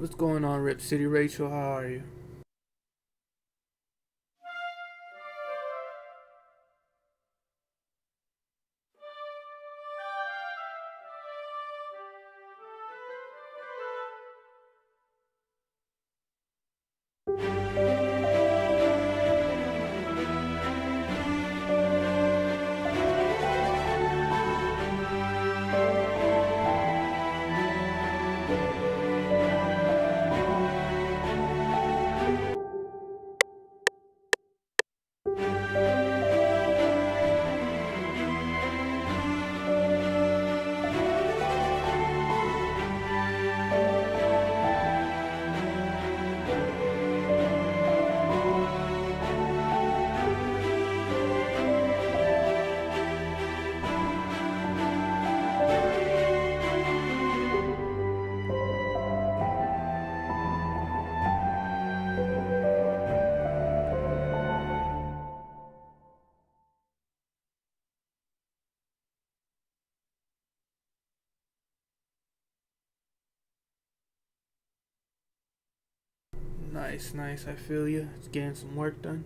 What's going on, Rip City Rachel? How are you? Nice, nice. I feel you. It's getting some work done.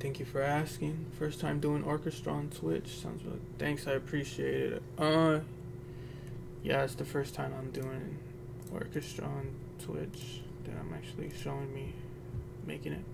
Thank you for asking. First time doing orchestra on Twitch. Sounds really. Thanks, I appreciate it. Uh, yeah, it's the first time I'm doing orchestra on Twitch that I'm actually showing me making it.